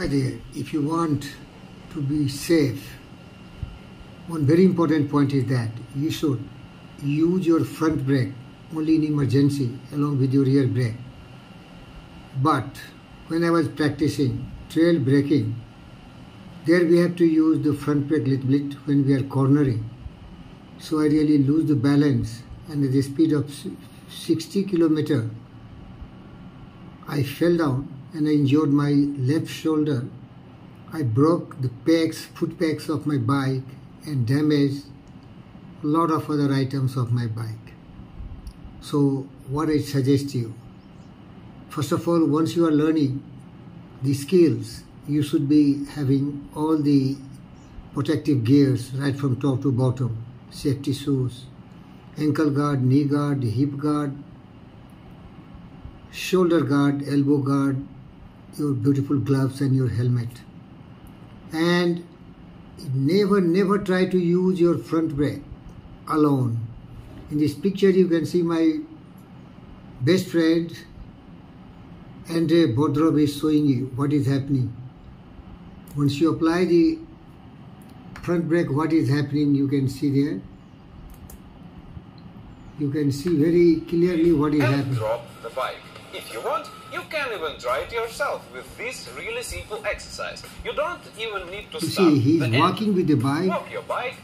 Hi there. If you want to be safe, one very important point is that you should use your front brake only in emergency along with your rear brake. But when I was practicing trail braking, there we have to use the front brake little bit when we are cornering. So I really lose the balance and at the speed of 60 kilometer, I fell down and I injured my left shoulder. I broke the pegs, foot pegs of my bike and damaged a lot of other items of my bike. So what I suggest you, first of all, once you are learning the skills, you should be having all the protective gears right from top to bottom, safety shoes, ankle guard, knee guard, hip guard, shoulder guard, elbow guard, your beautiful gloves and your helmet. And never, never try to use your front brake alone. In this picture you can see my best friend Andre Bodrov is showing you what is happening. Once you apply the front brake, what is happening you can see there. You can see very clearly what is happening. drop the bike. If you want, you can even try it yourself with this really simple exercise. You don't even need to You start see, he's the walking with the bike Walk your bike,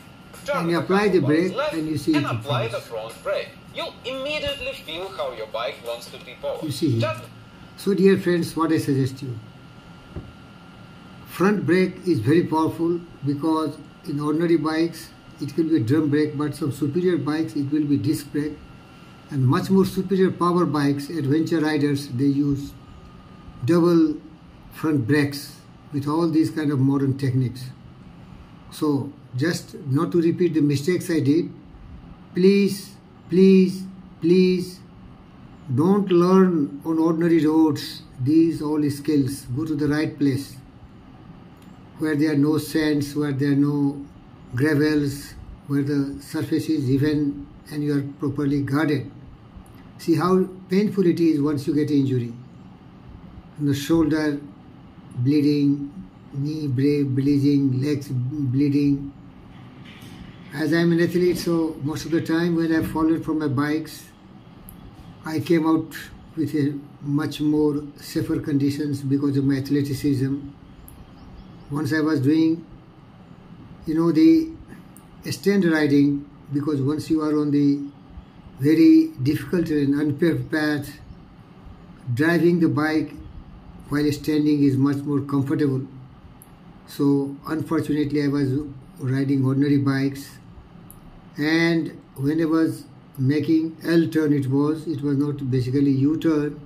and you apply the brake and you see and it apply the front brake. You'll immediately feel how your bike wants to tip over. You see. Just So dear friends, what I suggest you, front brake is very powerful because in ordinary bikes it will be a drum brake but some superior bikes it will be disc brake and much more superior power bikes, adventure riders, they use double front brakes with all these kind of modern techniques. So just not to repeat the mistakes I did, please, please, please don't learn on ordinary roads these all skills. Go to the right place where there are no sands, where there are no gravels, where the surface is even and you are properly guarded. See how painful it is once you get injury. And the shoulder bleeding, knee bleeding, legs bleeding. As I'm an athlete, so most of the time when I've fallen from my bikes, I came out with a much more safer conditions because of my athleticism. Once I was doing, you know, the stand riding because once you are on the very difficult and unpaved path, driving the bike while standing is much more comfortable. So unfortunately I was riding ordinary bikes and when I was making L turn it was, it was not basically U-turn.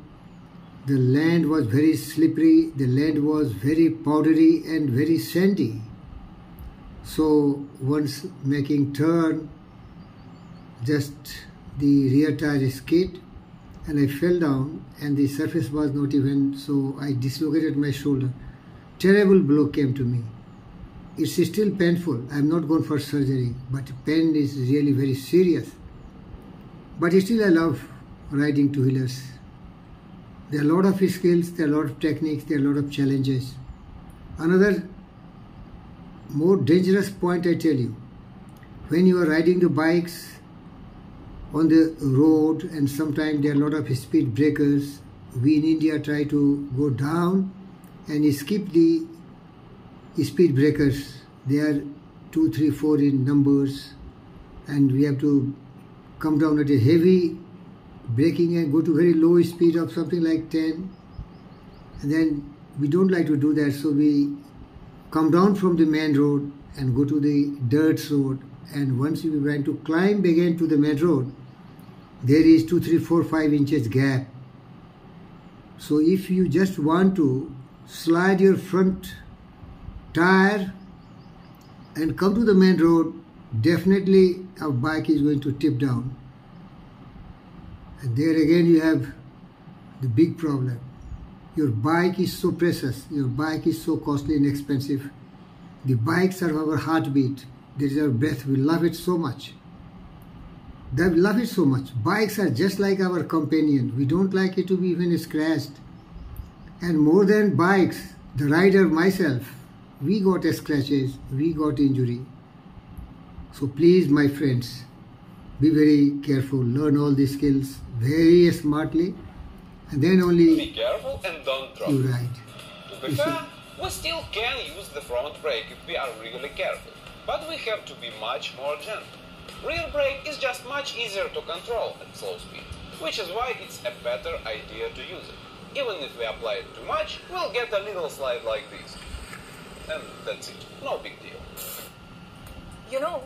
The land was very slippery, the land was very powdery and very sandy. So once making turn, just the rear tire skid and I fell down and the surface was not even so I dislocated my shoulder. Terrible blow came to me. It's still painful. I'm not going for surgery, but pain is really very serious. But still I love riding two-wheelers. There are a lot of skills, there are a lot of techniques, there are a lot of challenges. Another more dangerous point I tell you, when you are riding the bikes on the road and sometimes there are a lot of speed breakers, we in India try to go down and skip the speed breakers. They are 2, 3, 4 in numbers and we have to come down at a heavy braking and go to very low speed of something like 10 and then we don't like to do that so we come down from the main road and go to the dirt road. And once we went to climb again to the main road there is 2 3 4 5 inches gap. So if you just want to slide your front tire and come to the main road definitely our bike is going to tip down. And there again you have the big problem your bike is so precious. Your bike is so costly and expensive. The bikes are our heartbeat. This is our breath. We love it so much. They love it so much. Bikes are just like our companion. We don't like it to be even scratched. And more than bikes the rider myself, we got scratches, we got injury. So please, my friends, be very careful, learn all these skills very smartly, and then only Be careful and don't drop. you ride. To be fair, we still can use the front brake if we are really careful, but we have to be much more gentle. Rear brake is just much easier to control at slow speed, which is why it's a better idea to use it. Even if we apply it too much, we'll get a little slide like this. And that's it. No big deal. You know,